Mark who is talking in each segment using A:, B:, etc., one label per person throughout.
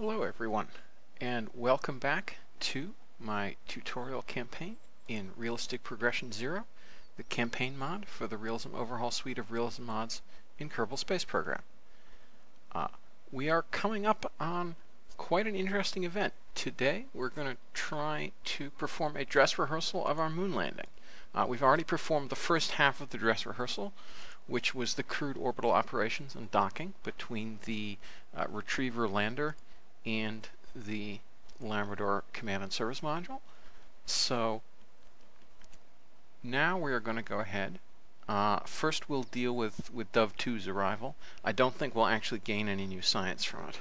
A: Hello everyone and welcome back to my tutorial campaign in Realistic Progression Zero, the campaign mod for the Realism Overhaul suite of realism mods in Kerbal Space Program. Uh, we are coming up on quite an interesting event. Today we're going to try to perform a dress rehearsal of our moon landing. Uh, we've already performed the first half of the dress rehearsal, which was the crewed orbital operations and docking between the uh, retriever lander and the Labrador Command and Service module. So now we are going to go ahead. Uh, first we'll deal with, with Dove 2's arrival. I don't think we'll actually gain any new science from it.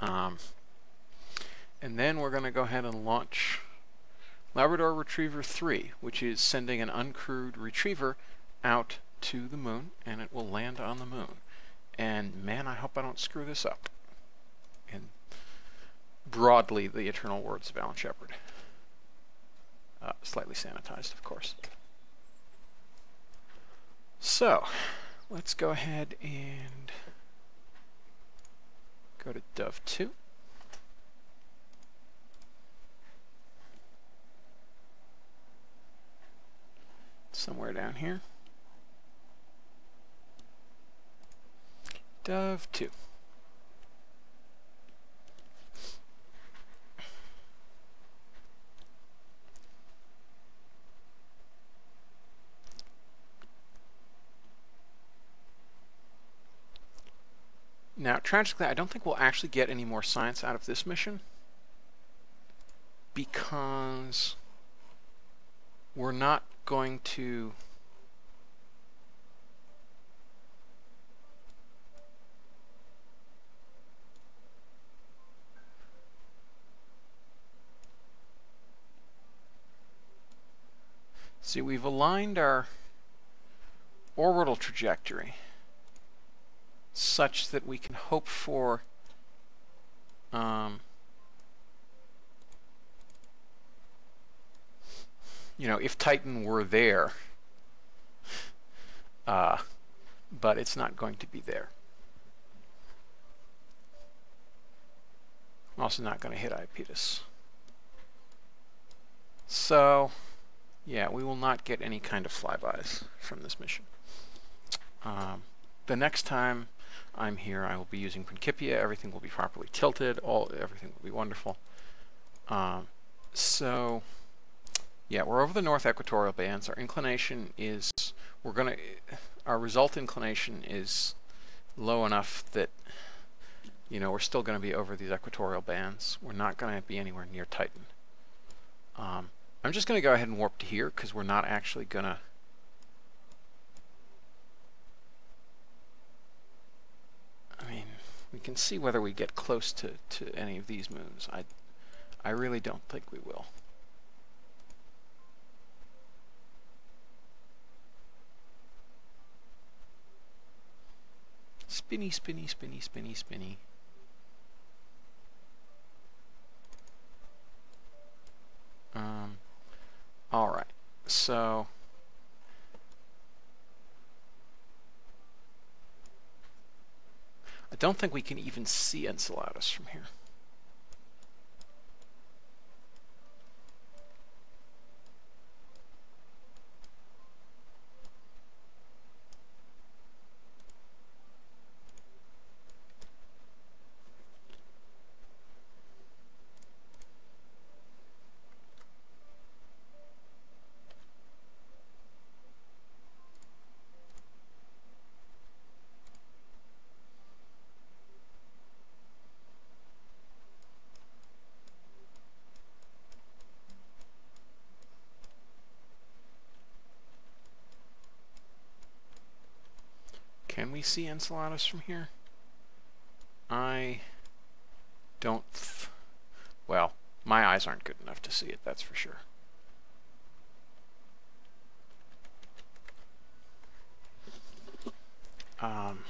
A: Um, and then we're going to go ahead and launch Labrador Retriever 3, which is sending an uncrewed retriever out to the moon, and it will land on the moon. And man, I hope I don't screw this up broadly the eternal words of Alan Shepard. Uh, slightly sanitized, of course. So, let's go ahead and go to Dove 2. Somewhere down here. Dove 2. Now, tragically, I don't think we'll actually get any more science out of this mission because we're not going to See, we've aligned our orbital trajectory such that we can hope for um, you know, if Titan were there, uh, but it's not going to be there. I'm also not going to hit Iapetus. So, yeah, we will not get any kind of flybys from this mission. Um, the next time I'm here. I will be using Principia. Everything will be properly tilted. All everything will be wonderful. Um, so, yeah, we're over the north equatorial bands. Our inclination is we're gonna our result inclination is low enough that you know we're still going to be over these equatorial bands. We're not going to be anywhere near Titan. Um, I'm just going to go ahead and warp to here because we're not actually going to we can see whether we get close to, to any of these moons. I, I really don't think we will. Spinny, spinny, spinny, spinny, spinny. Um, all right, so don't think we can even see Enceladus from here. Can see Enceladus from here? I don't... well, my eyes aren't good enough to see it, that's for sure. Um,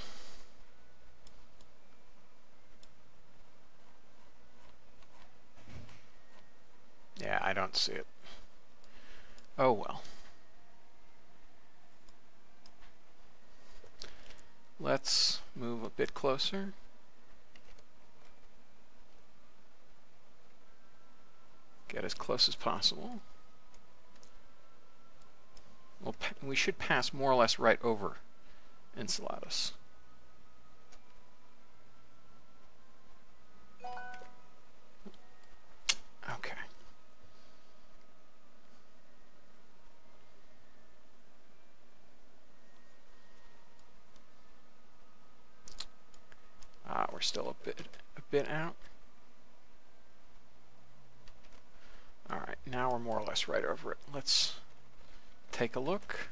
A: yeah, I don't see it. Oh well. Let's move a bit closer. Get as close as possible. We'll we should pass more or less right over Enceladus. Right over it. Let's take a look.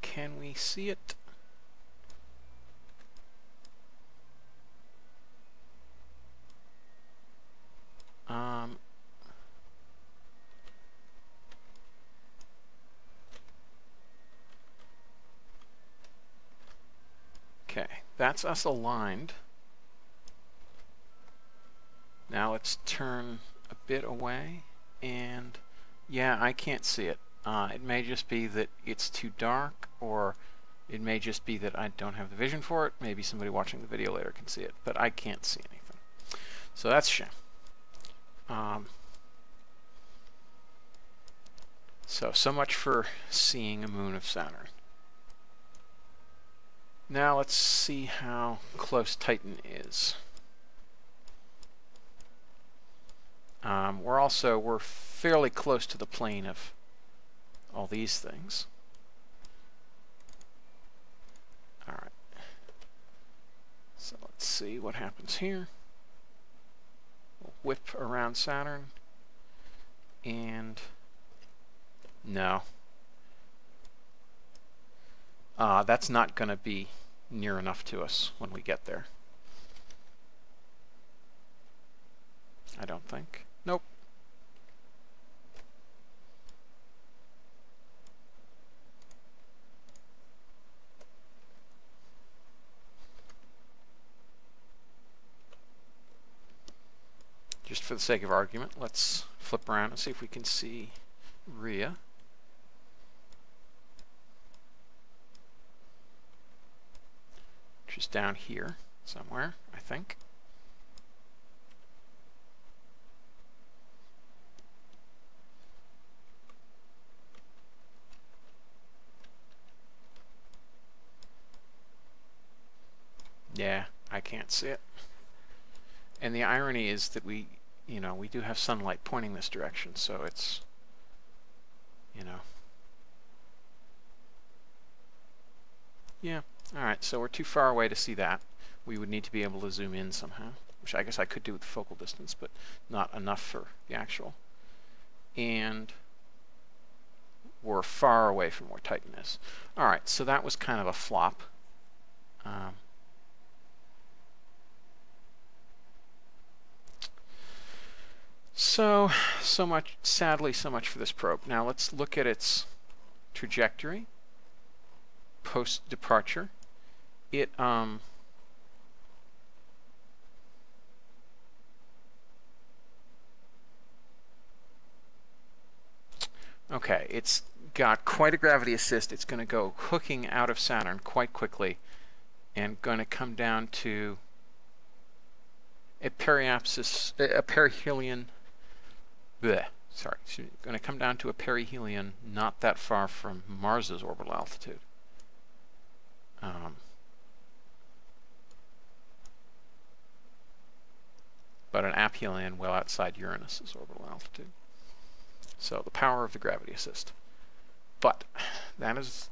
A: Can we see it? Um, okay, that's us aligned. Now let's turn a bit away and yeah, I can't see it. Uh, it may just be that it's too dark or it may just be that I don't have the vision for it. Maybe somebody watching the video later can see it, but I can't see anything. So that's shame. Um, so, so much for seeing a moon of Saturn. Now let's see how close Titan is. Um, we're also, we're fairly close to the plane of all these things. All right. So let's see what happens here. We'll whip around Saturn. And no. Uh, that's not going to be near enough to us when we get there. I don't think. Nope. Just for the sake of argument, let's flip around and see if we can see Rhea. Which is down here somewhere, I think. Yeah, I can't see it. And the irony is that we, you know, we do have sunlight pointing this direction, so it's, you know. Yeah, alright, so we're too far away to see that. We would need to be able to zoom in somehow, which I guess I could do with focal distance, but not enough for the actual. And we're far away from where Titan is. Alright, so that was kind of a flop. Um, So, so much, sadly, so much for this probe. Now let's look at its trajectory post-departure. It, um, okay, it's got quite a gravity assist. It's going to go hooking out of Saturn quite quickly and going to come down to a periapsis, a perihelion bleh, sorry, going to come down to a perihelion not that far from Mars's orbital altitude. Um, but an aphelion well outside Uranus's orbital altitude. So the power of the gravity assist. But that is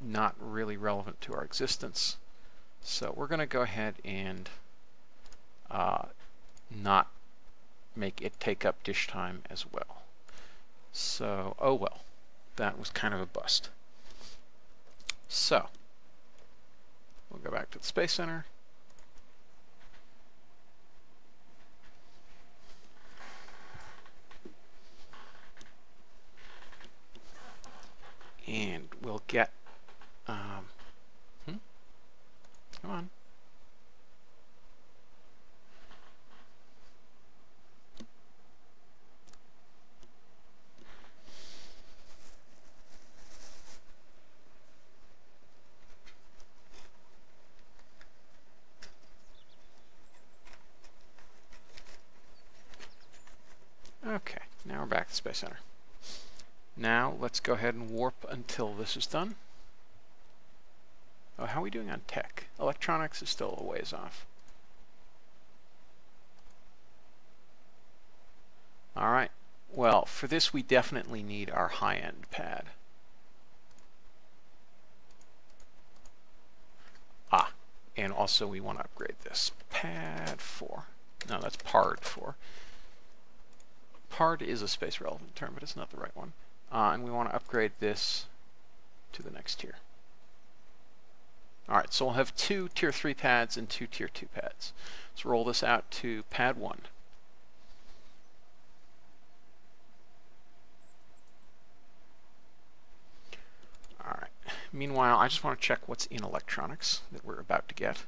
A: not really relevant to our existence. So we're going to go ahead and uh, not make it take up dish time as well. So, oh well, that was kind of a bust. So, we'll go back to the Space Center. And we'll get, um, hmm? come on. Space Center. Now let's go ahead and warp until this is done. Oh, how are we doing on tech? Electronics is still a ways off. All right. Well, for this we definitely need our high-end pad. Ah, and also we want to upgrade this. Pad 4. No, that's PARD 4. PARD is a space relevant term, but it's not the right one. Uh, and we want to upgrade this to the next tier. Alright, so we'll have two tier 3 pads and two tier 2 pads. Let's roll this out to pad 1. Alright, meanwhile I just want to check what's in electronics that we're about to get.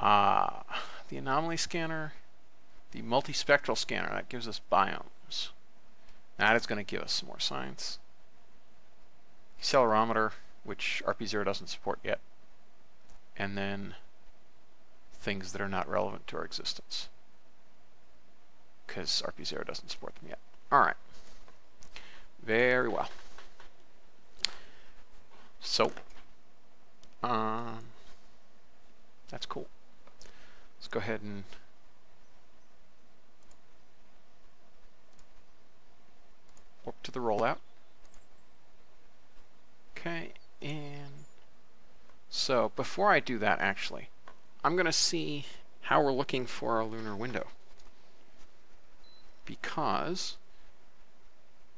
A: Uh, the anomaly scanner, the multispectral scanner, that gives us biomes. That is going to give us some more science. Accelerometer, which RP0 doesn't support yet. And then things that are not relevant to our existence. Because RP0 doesn't support them yet. Alright. Very well. So, um, that's cool. Let's go ahead and warp to the rollout. Okay, and so before I do that actually, I'm going to see how we're looking for our lunar window. Because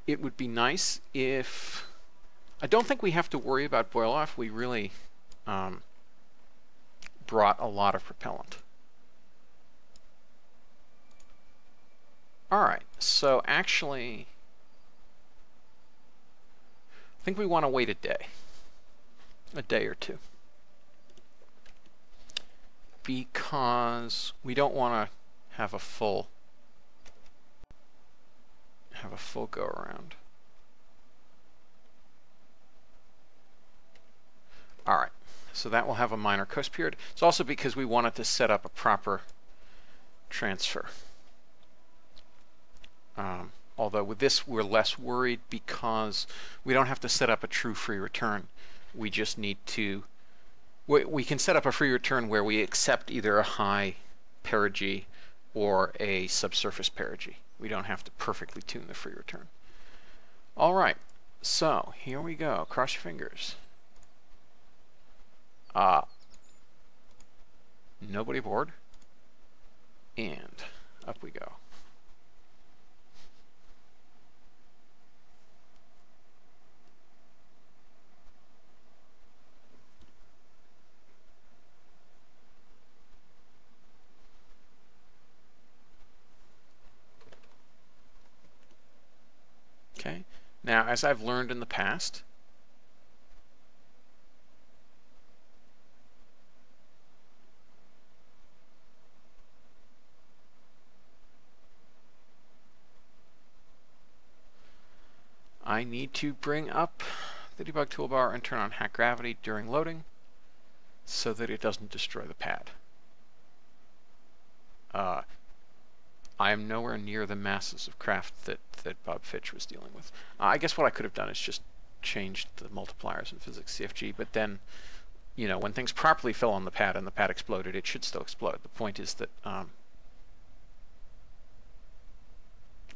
A: it would be nice if... I don't think we have to worry about boil off. We really um, brought a lot of propellant. Alright, so actually, I think we want to wait a day, a day or two, because we don't want to have a full, have a full go around. Alright, so that will have a minor coast period. It's also because we wanted to set up a proper transfer. Um, although with this we're less worried because we don't have to set up a true free return. We just need to, we, we can set up a free return where we accept either a high perigee or a subsurface perigee. We don't have to perfectly tune the free return. All right, so here we go. Cross your fingers. Uh, nobody aboard. And up we go. Okay. Now, as I've learned in the past, I need to bring up the debug toolbar and turn on hack gravity during loading so that it doesn't destroy the pad. Uh, I am nowhere near the masses of craft that, that Bob Fitch was dealing with. Uh, I guess what I could have done is just changed the multipliers in physics CFG, but then, you know, when things properly fell on the pad and the pad exploded, it should still explode. The point is that um,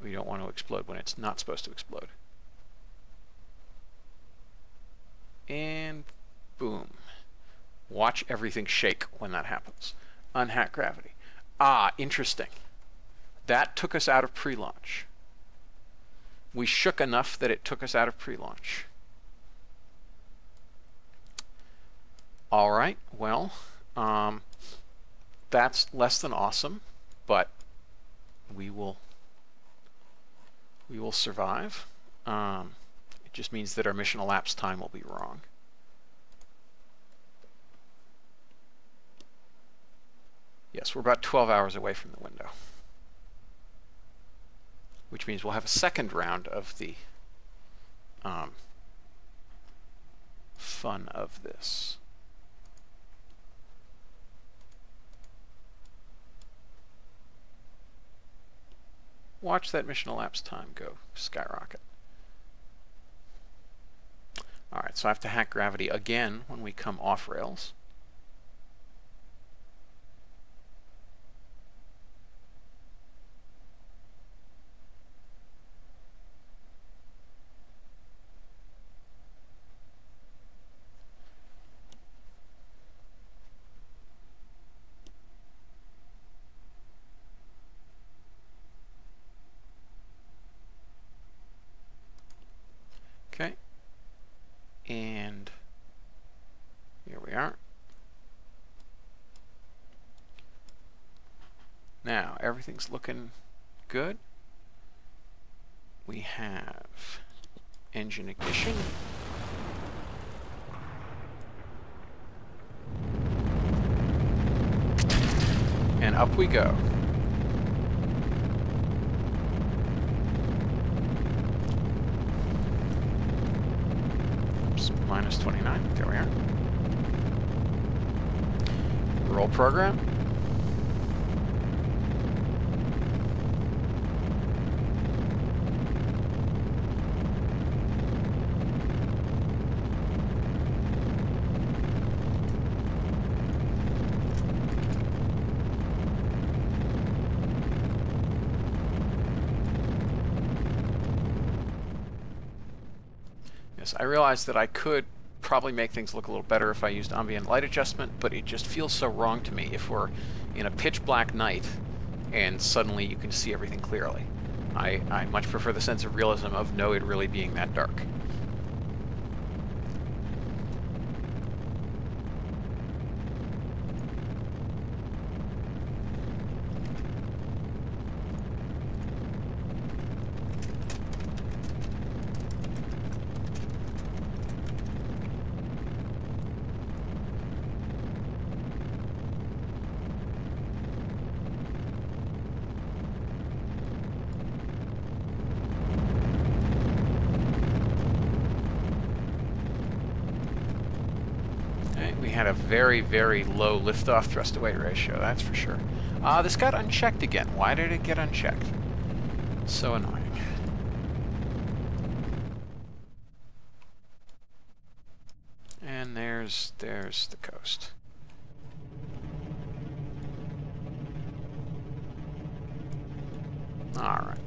A: we don't want to explode when it's not supposed to explode. And boom. Watch everything shake when that happens. Unhack gravity. Ah, interesting. That took us out of pre-launch. We shook enough that it took us out of pre-launch. All right, well, um, that's less than awesome, but we will we will survive. Um, it just means that our mission elapsed time will be wrong. Yes, we're about 12 hours away from the window which means we'll have a second round of the um, fun of this. Watch that mission elapsed time go skyrocket. Alright, so I have to hack gravity again when we come off rails. Everything's looking good. We have engine ignition. And up we go. minus 29. There we are. Roll program. I realized that I could probably make things look a little better if I used ambient light adjustment, but it just feels so wrong to me if we're in a pitch black night and suddenly you can see everything clearly. I, I much prefer the sense of realism of no it really being that dark. Had a very, very low lift-off thrust-to-weight ratio, that's for sure. Uh, this got unchecked again. Why did it get unchecked? So annoying. And there's, there's the coast. Alright.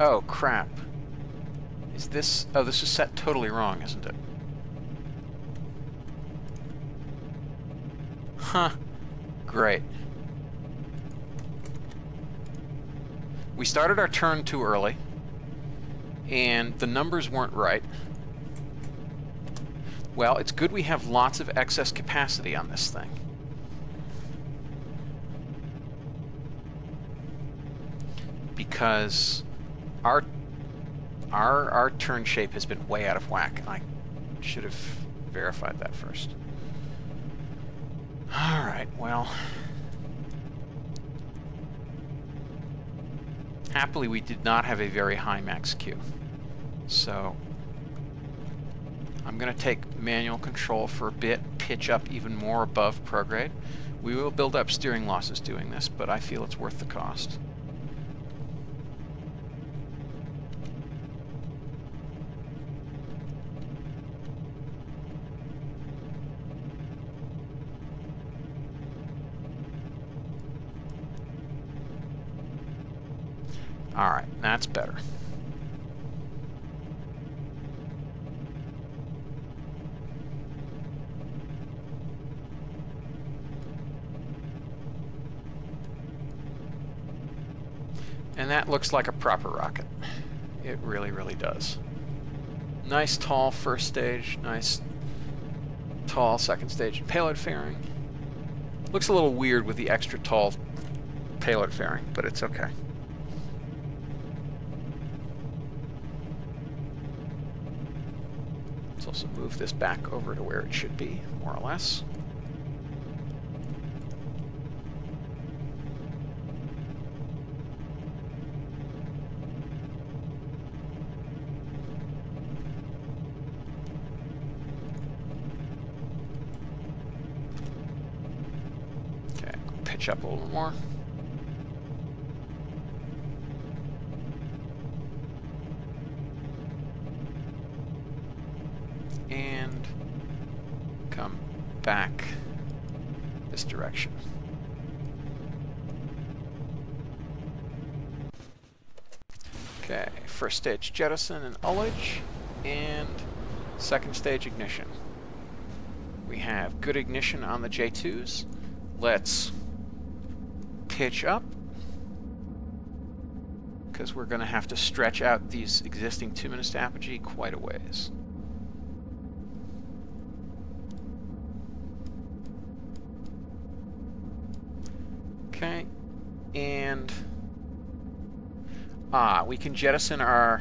A: Oh, crap. Is this... Oh, this is set totally wrong, isn't it? Huh. Great. We started our turn too early, and the numbers weren't right. Well, it's good we have lots of excess capacity on this thing. Because our our our turn shape has been way out of whack. I should have verified that first. Alright, well... Happily, we did not have a very high max Q. So... I'm going to take manual control for a bit, pitch up even more above prograde. We will build up steering losses doing this, but I feel it's worth the cost. Looks like a proper rocket. It really, really does. Nice tall first stage, nice tall second stage payload fairing. Looks a little weird with the extra tall payload fairing, but it's okay. Let's also move this back over to where it should be, more or less. up a little more. And come back this direction. Okay, first stage jettison and ullage, and second stage ignition. We have good ignition on the J2s. Let's pitch up, because we're going to have to stretch out these existing 2 minutes to apogee quite a ways. Okay, and ah, we can jettison our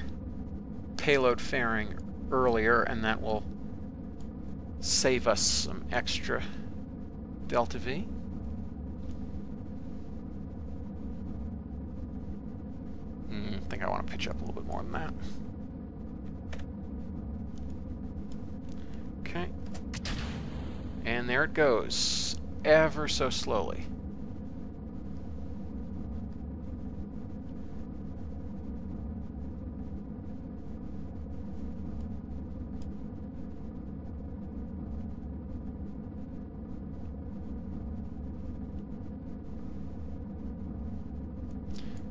A: payload fairing earlier, and that will save us some extra delta V. Mm, I think I want to pitch up a little bit more than that. Okay. And there it goes, ever so slowly.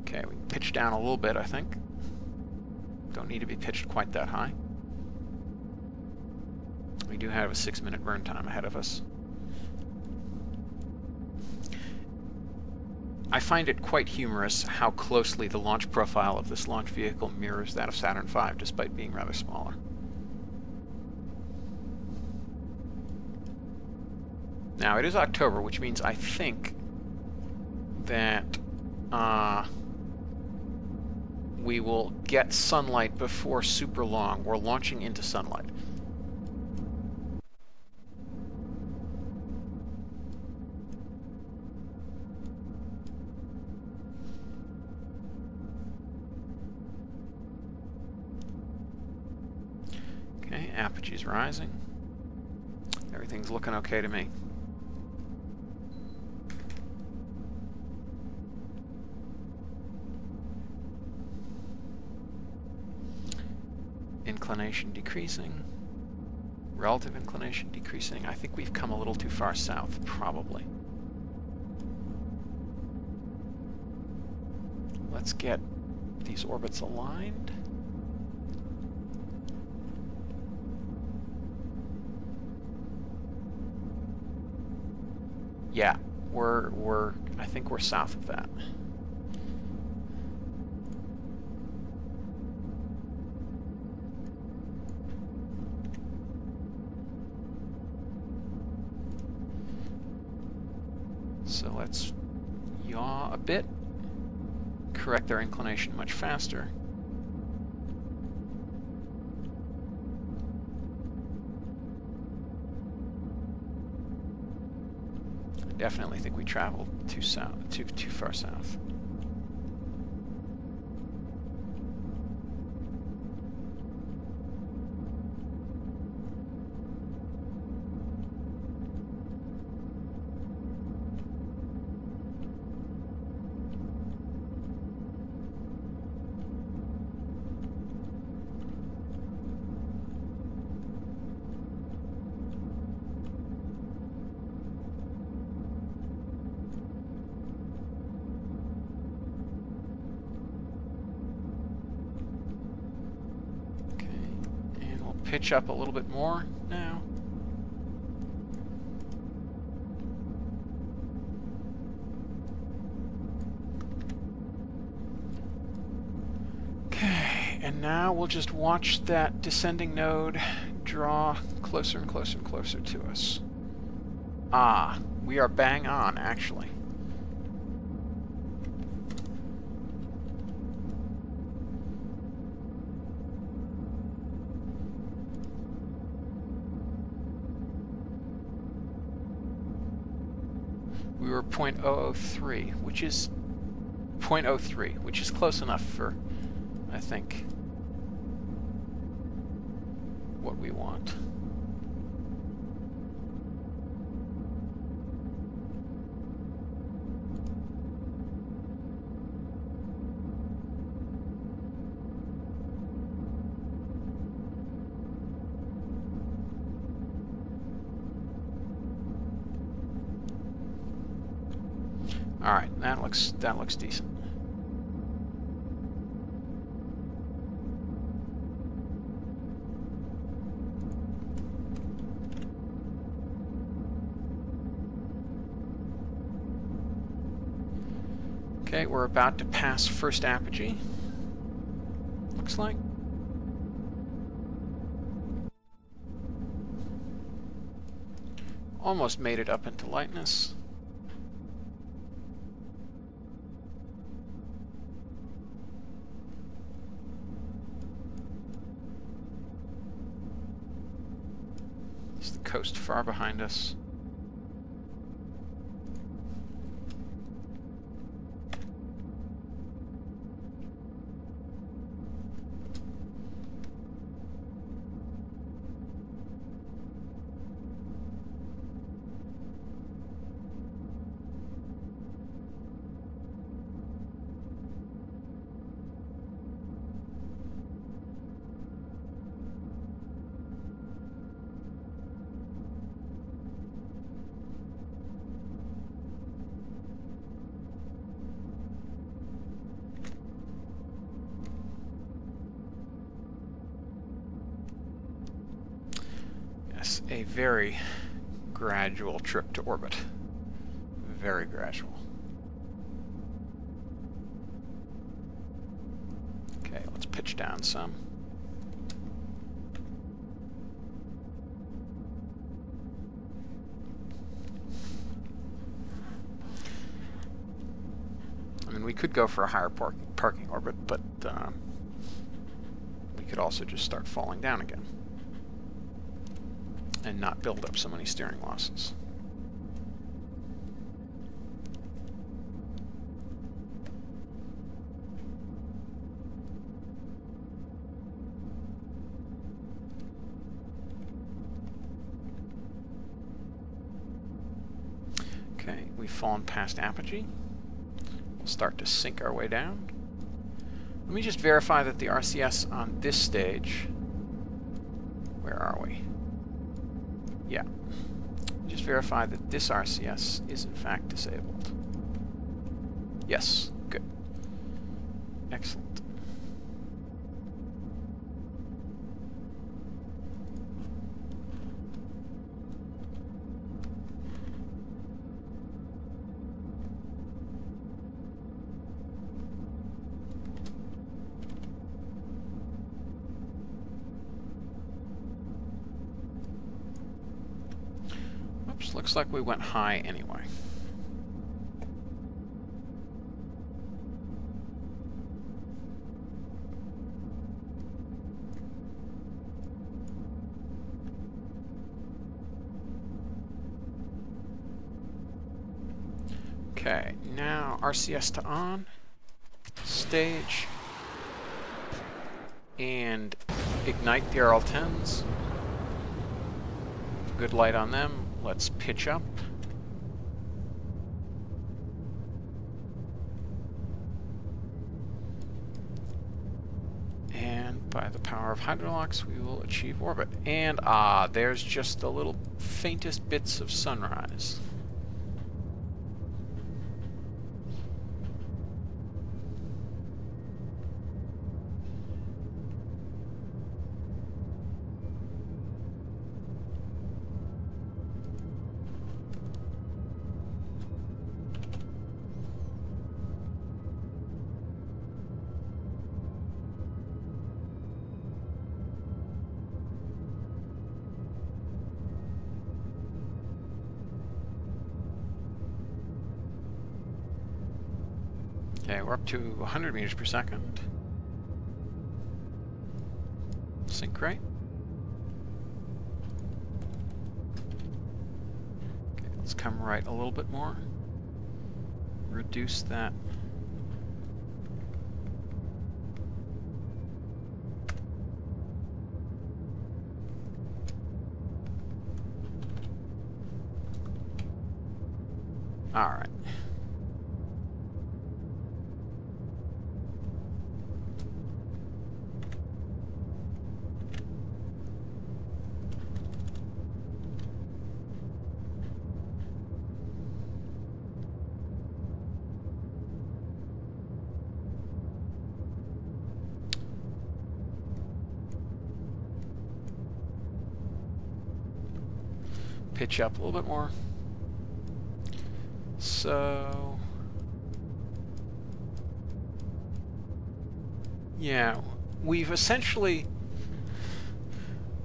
A: Okay, we can pitch down a little bit, I think. Don't need to be pitched quite that high. We do have a six minute burn time ahead of us. I find it quite humorous how closely the launch profile of this launch vehicle mirrors that of Saturn V, despite being rather smaller. Now, it is October, which means I think that uh, we will get sunlight before super long. We're launching into sunlight. Okay, apogee's rising. Everything's looking okay to me. Inclination decreasing, relative inclination decreasing. I think we've come a little too far south, probably. Let's get these orbits aligned. Yeah, we're, we're, I think we're south of that. So let's yaw a bit, correct their inclination much faster. I definitely think we traveled too south, too too far south. Pitch up a little bit more now. Okay, and now we'll just watch that descending node draw closer and closer and closer to us. Ah, we are bang on, actually. we were 0.003, which is 0.03, which is close enough for, I think, what we want. Alright, that looks that looks decent. Okay, we're about to pass first apogee. Looks like. Almost made it up into lightness. Is the coast far behind us? Yes, a very gradual trip to orbit. Very gradual. Okay, let's pitch down some. I mean, we could go for a higher park parking orbit, but um, we could also just start falling down again and not build up so many steering losses. Okay, we've fallen past apogee. We'll start to sink our way down. Let me just verify that the RCS on this stage, where are we? Yeah. Just verify that this RCS is in fact disabled. Yes, good. Excellent. Oops, looks like we went high anyway. Okay, now RCS to on, stage, and ignite the RL-10s. Good light on them. Let's pitch up. And by the power of hydrolox, we will achieve orbit. And ah, there's just the little faintest bits of sunrise. Okay, we're up to 100 meters per second. Sync right. Okay, let's come right a little bit more. Reduce that. All right. Pitch up a little bit more. So, yeah, we've essentially,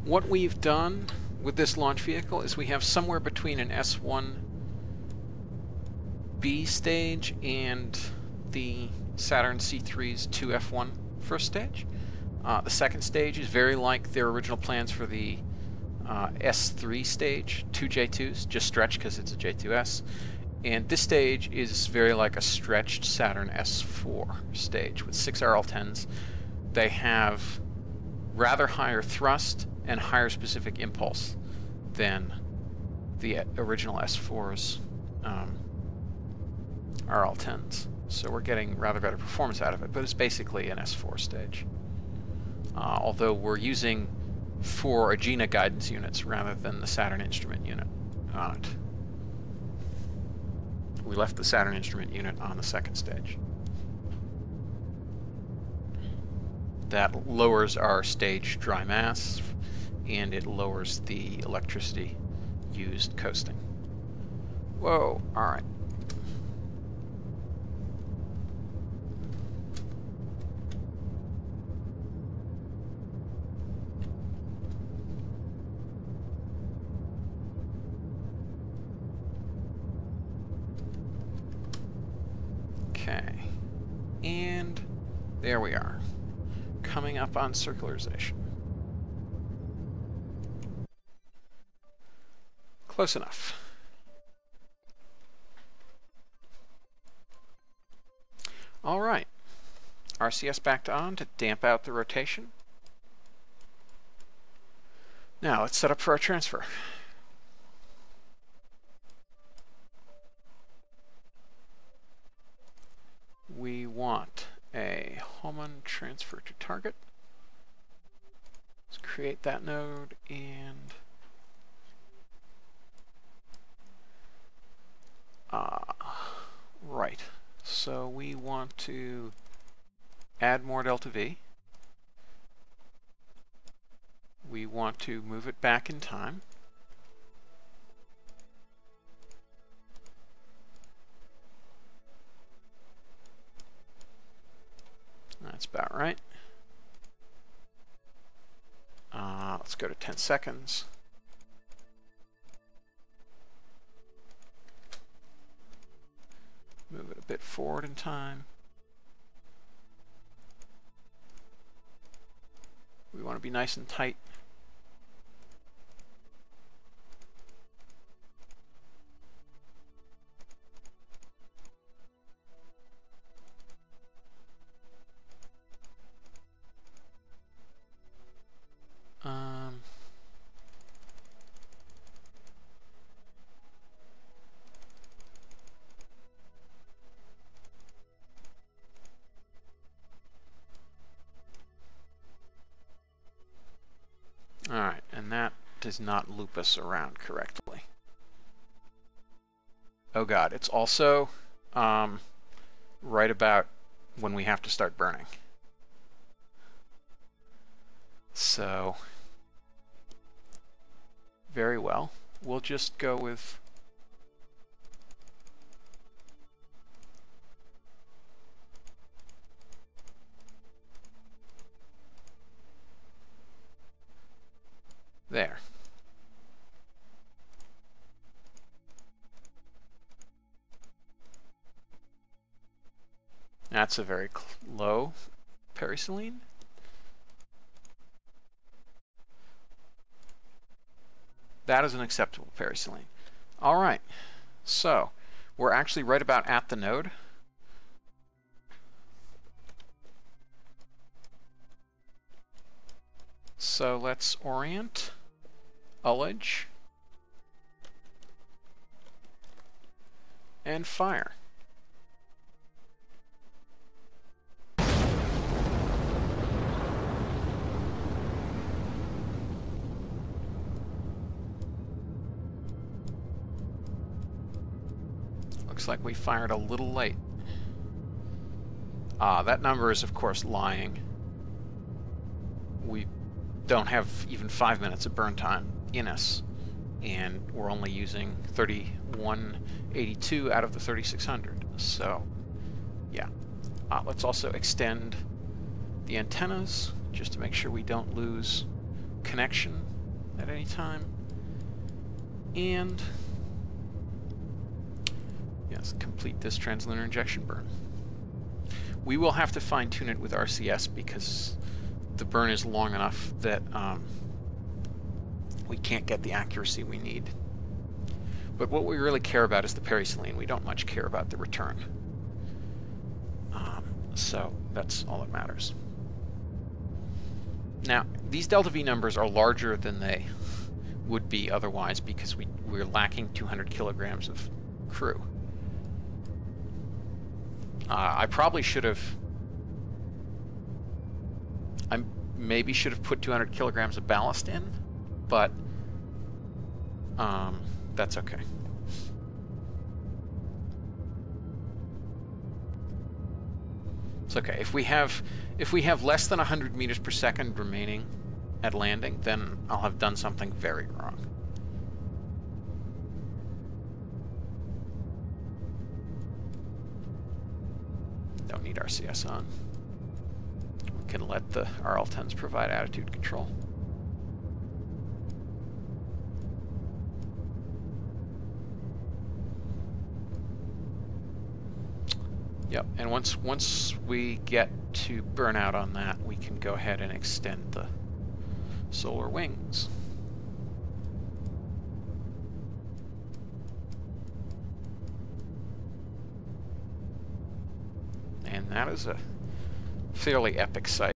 A: what we've done with this launch vehicle is we have somewhere between an S1B stage and the Saturn C3's 2F1 first stage. Uh, the second stage is very like their original plans for the uh, S3 stage, two J2s, just stretched because it's a J2S. And this stage is very like a stretched Saturn S4 stage with six RL10s. They have rather higher thrust and higher specific impulse than the original S4's um, RL10s. So we're getting rather better performance out of it, but it's basically an S4 stage. Uh, although we're using four Agena guidance units rather than the Saturn instrument unit on it we left the Saturn instrument unit on the second stage. That lowers our stage dry mass and it lowers the electricity used coasting. Whoa, alright. There we are. Coming up on circularization. Close enough. All right. RCS back on to damp out the rotation. Now let's set up for our transfer. We want a Hohmann transfer to target. Let's create that node and uh, right. So we want to add more delta V. We want to move it back in time. That's about right. Uh, let's go to 10 seconds. Move it a bit forward in time. We want to be nice and tight. Does not loop us around correctly. Oh god, it's also um, right about when we have to start burning. So, very well. We'll just go with That's a very low periselene. That is an acceptable periselene. All right, so we're actually right about at the node. So let's orient, ullage, and fire. Looks like we fired a little late. Ah, that number is of course lying. We don't have even five minutes of burn time in us. and we're only using 3182 out of the 3600. So, yeah. Uh, let's also extend the antennas just to make sure we don't lose connection at any time. And yes, complete this translunar injection burn. We will have to fine tune it with RCS because the burn is long enough that um, we can't get the accuracy we need. But what we really care about is the periselene. We don't much care about the return. Um, so that's all that matters. Now, these delta V numbers are larger than they would be otherwise because we, we're lacking 200 kilograms of crew. Uh, I probably should have... I maybe should have put 200 kilograms of ballast in, but um, that's okay. It's okay. If we have if we have less than 100 meters per second remaining at landing, then I'll have done something very wrong. Need RCS on. We can let the RL-10s provide attitude control. Yep, and once once we get to burnout on that, we can go ahead and extend the solar wings. And that is a fairly epic sight.